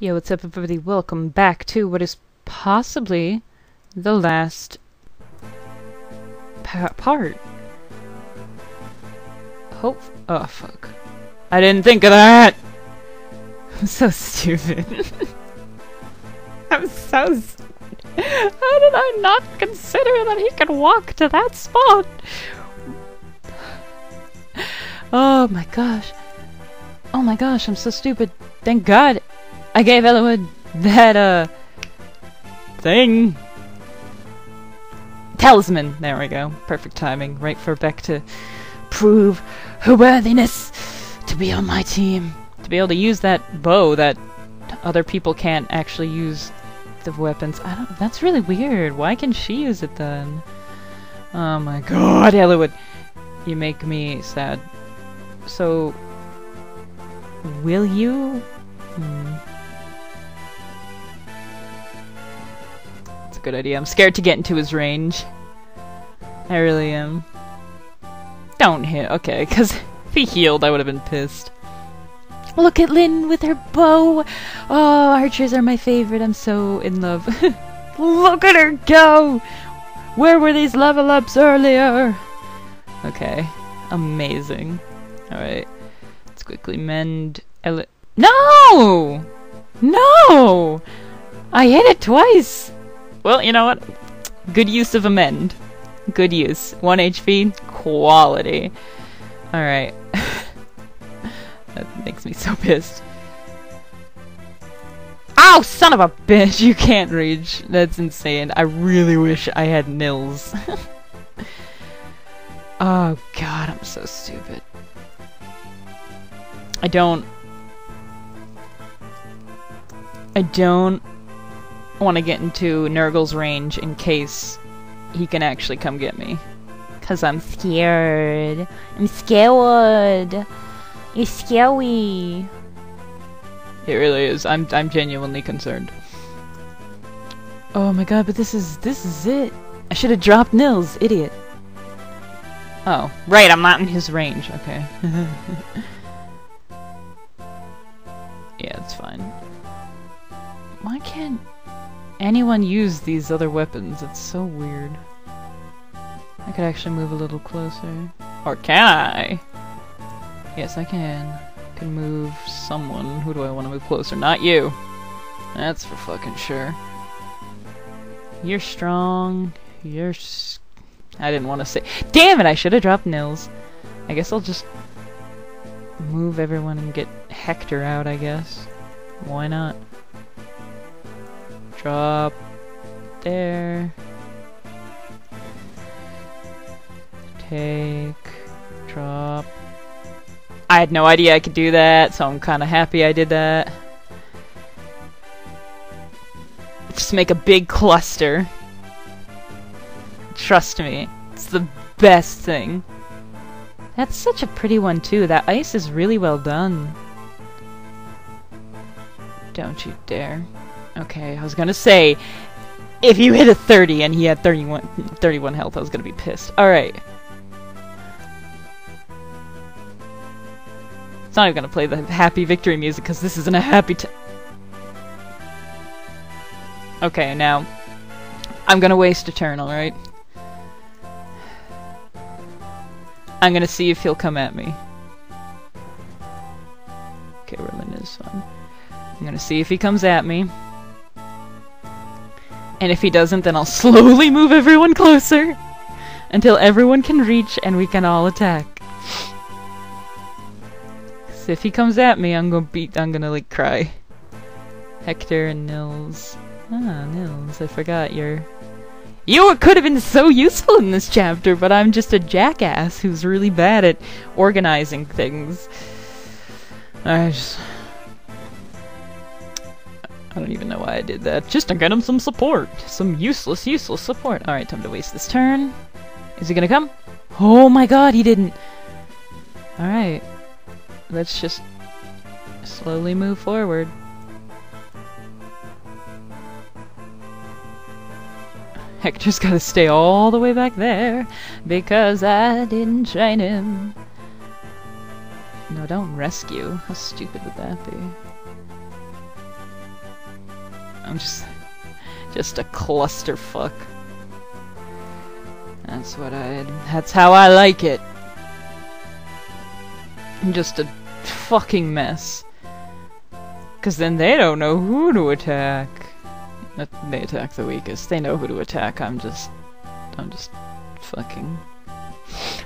Yo, what's up everybody? Welcome back to what is possibly the last pa part. Hope- oh fuck. I didn't think of that! I'm so stupid. I'm so How did I not consider that he could walk to that spot? Oh my gosh. Oh my gosh, I'm so stupid. Thank God I gave Eliwood that, uh, thing. Talisman! There we go. Perfect timing. Right for Beck to prove her worthiness to be on my team. To be able to use that bow that other people can't actually use the weapons. I don't- that's really weird. Why can she use it then? Oh my god, Eliwood. You make me sad. So, will you? Hmm. A good idea. I'm scared to get into his range. I really am. Don't hit. Okay, because if he healed, I would have been pissed. Look at Lyn with her bow! Oh, archers are my favorite. I'm so in love. Look at her go! Where were these level ups earlier? Okay. Amazing. Alright. Let's quickly mend Ele- No! No! I hit it twice! Well, you know what? Good use of amend. Good use. 1 HP, quality. Alright. that makes me so pissed. Ow, son of a bitch! You can't reach. That's insane. I really wish I had nils. oh god, I'm so stupid. I don't... I don't want to get into Nergal's range in case he can actually come get me. Cause I'm scared. I'm scared. It's scary. It really is. I'm I'm genuinely concerned. Oh my god, but this is this is it. I should have dropped Nils, idiot. Oh, right, I'm not in his range. Okay. anyone use these other weapons? It's so weird. I could actually move a little closer. Or can I? Yes, I can. I can move someone. Who do I want to move closer? Not you. That's for fucking sure. You're strong. You're I didn't want to say- Damn it! I should have dropped Nils. I guess I'll just move everyone and get Hector out, I guess. Why not? Drop there. Take. Drop. I had no idea I could do that, so I'm kind of happy I did that. Just make a big cluster. Trust me, it's the best thing. That's such a pretty one too. That ice is really well done. Don't you dare. Okay, I was gonna say, if you hit a 30 and he had 31, 31 health, I was gonna be pissed. Alright. It's not even gonna play the happy victory music, because this isn't a happy t- Okay, now, I'm gonna waste a turn, alright? I'm gonna see if he'll come at me. Okay, Merlin is fine. I'm gonna see if he comes at me. And if he doesn't, then I'll slowly move everyone closer until everyone can reach and we can all attack. So if he comes at me, I'm gonna beat. I'm gonna like cry. Hector and Nils. Ah, Nils. I forgot you're. You could have been so useful in this chapter, but I'm just a jackass who's really bad at organizing things. I just. I don't even know why I did that. Just to get him some support. Some useless, useless support. Alright, time to waste this turn. Is he gonna come? Oh my god, he didn't! Alright. Let's just slowly move forward. Hector's gotta stay all the way back there because I didn't train him. No, don't rescue. How stupid would that be? I'm just just a clusterfuck. That's what I that's how I like it. I'm just a fucking mess. Cause then they don't know who to attack. They attack the weakest. They know who to attack. I'm just I'm just fucking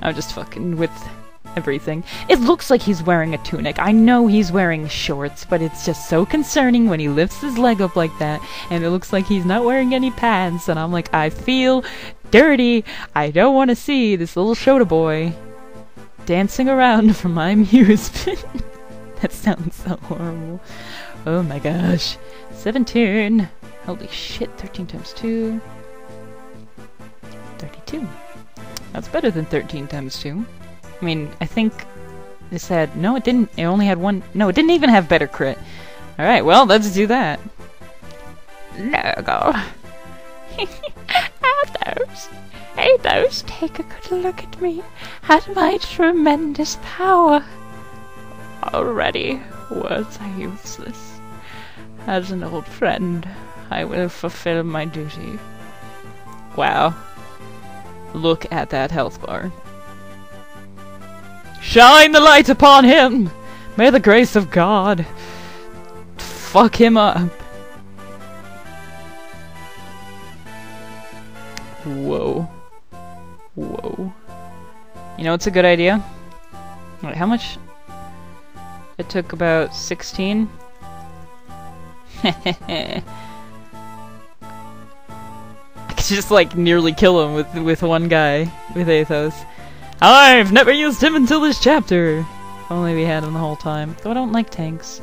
I'm just fucking with everything. It looks like he's wearing a tunic. I know he's wearing shorts, but it's just so concerning when he lifts his leg up like that, and it looks like he's not wearing any pants, and I'm like, I feel dirty. I don't want to see this little Shota boy dancing around for my amusement. that sounds so horrible. Oh my gosh. 17. Holy shit, 13 times 2. 32. That's better than 13 times 2. I mean, I think this had... No, it didn't. It only had one... No, it didn't even have better crit. Alright, well, let's do that. Nergal. Athos. Athos, take a good look at me. At my tremendous power. Already, words are useless. As an old friend, I will fulfill my duty. Wow. Look at that health bar. Shine the light upon him! May the grace of God fuck him up. Whoa. Whoa. You know what's a good idea? Wait, how much? It took about 16? I could just like nearly kill him with with one guy with Athos. I've never used him until this chapter. Only we had him the whole time. Though I don't like tanks.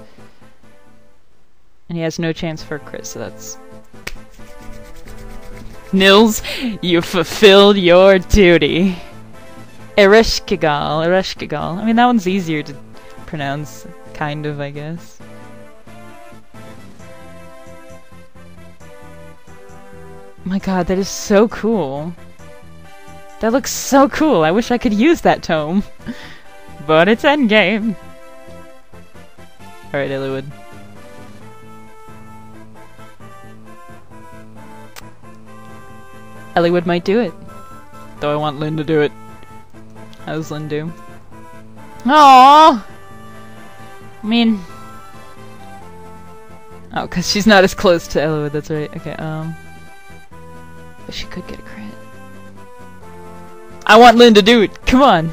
And he has no chance for crit, so that's... Nils, you fulfilled your duty. Ereshkigal, Ereshkigal. I mean, that one's easier to pronounce, kind of, I guess. My god, that is so cool. That looks so cool. I wish I could use that tome. but it's endgame. Alright, Eliwood. Eliwood might do it. Though I want Lyn to do it. How does Lyn do? Aww! I mean... Oh, because she's not as close to Eliwood, that's right. Okay, um... But she could get a crit. I want Lyn to do it. Come on.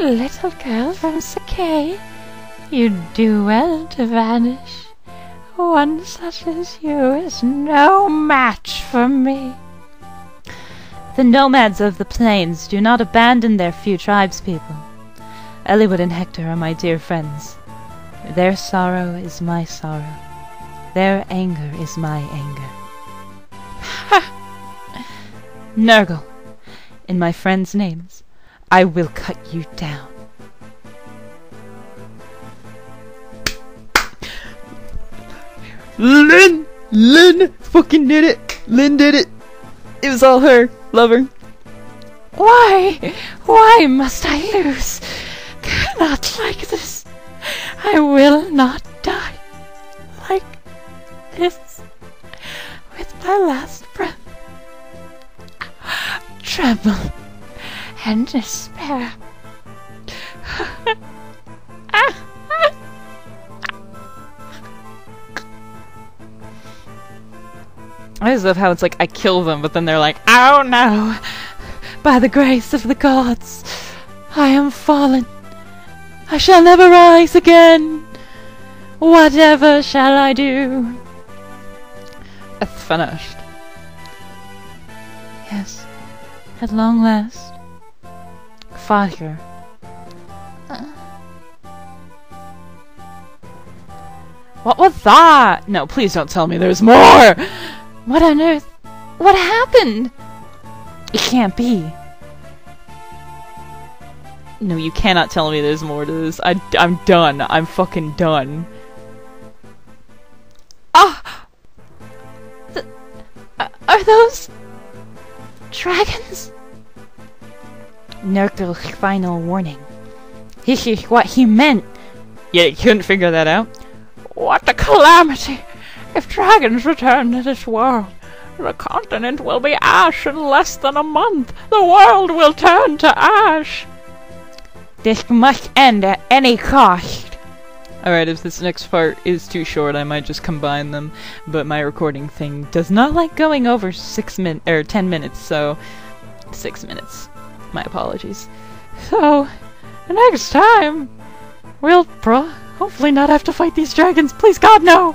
Little girl from Sacae, you do well to vanish. One such as you is no match for me. The nomads of the plains do not abandon their few tribespeople. Eliwood and Hector are my dear friends. Their sorrow is my sorrow. Their anger is my anger. Ha! Nergal, in my friends' names, I will cut you down. Lyn! Lyn fucking did it! Lyn did it! It was all her. Love her. Why? Why must I lose? Not like this. I will not die like this with my last breath tremble and despair. I just love how it's like I kill them, but then they're like, "Oh no! By the grace of the gods, I am fallen. I shall never rise again. Whatever shall I do?" It's finished. At long last. Fire. What was that? No, please don't tell me there's more! What on earth? What happened? It can't be. No, you cannot tell me there's more to this. I, I'm done. I'm fucking done. Ah! The, uh, are those dragons? Nergal's final warning. This is what he meant. Yeah, you couldn't figure that out? What a calamity! If dragons return to this world, the continent will be ash in less than a month. The world will turn to ash. This must end at any cost. Alright, if this next part is too short, I might just combine them, but my recording thing does not like going over six min or ten minutes, so six minutes. My apologies. So, next time, we'll pro hopefully not have to fight these dragons. Please, God, no!